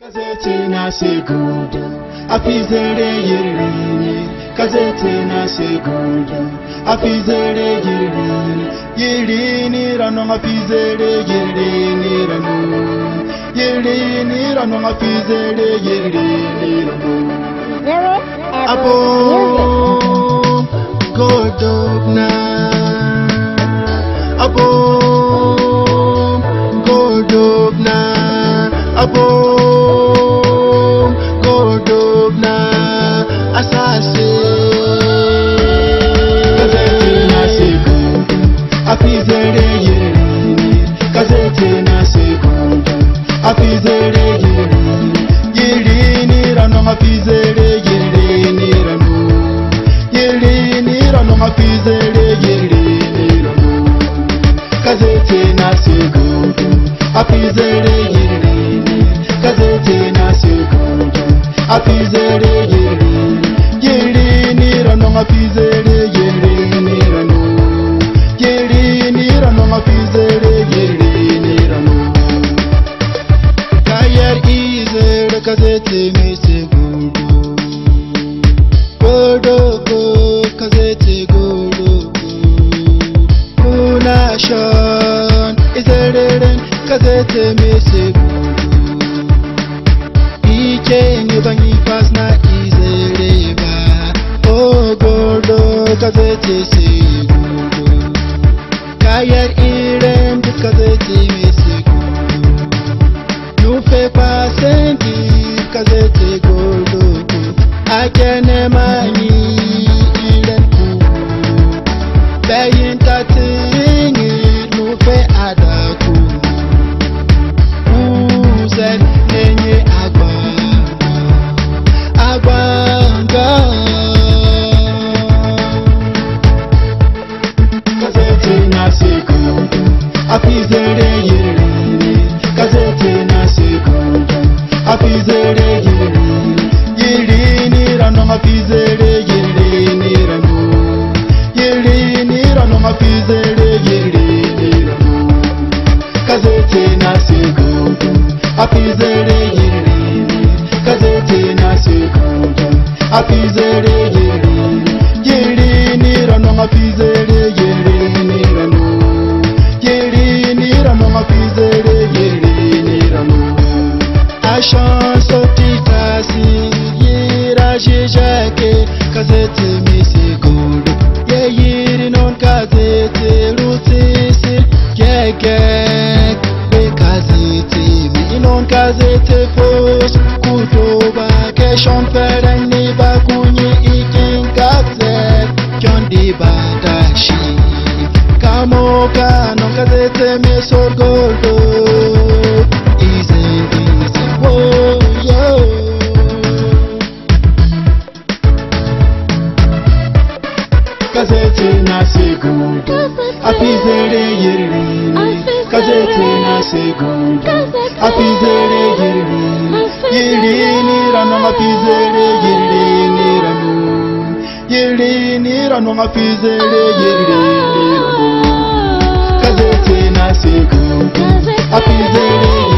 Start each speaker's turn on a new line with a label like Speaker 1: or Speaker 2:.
Speaker 1: Gazete na segundo, afizere yirini. Gazete na segundo, afizere yirini. Yirini rano afizere yirini rano. Yirini rano afizere yirini rano.
Speaker 2: Lyric Ever
Speaker 1: Abo
Speaker 2: Music.
Speaker 1: godobna. Abo godobna. Abo na segundo. Afizere yirini. Gazete na segundo. Afizere yirini. Yirini rano afizere yirini rano. Yirini rano afizere yirini rano. Kayar izere gazete mai Kuna shan izereren gazete mai segundo. Ike ne ban yi Afizere yirini Gazete na segundo Afizere yirini Yirini rano afizere yirini rano Yirini rano afizere yirini rano Gazete na segundo Afizere yirini Gazete na segundo Afizere yirini Yirini rano afizere kazete misi kudu Ye yiri non kazete rusisi Kekek be kazete mi non kazete fos Kutuba ke feren ni bakunye ikin kazet Kyondi badashi Kamoka non kazete mi sorgoldu segundo A pizere yervin Kazetena segundo A pizere yervin Yerini ranon a pizere yerini ranon Yerini ranon a pizere yerini ranon Kazetena segundo A pizere yerini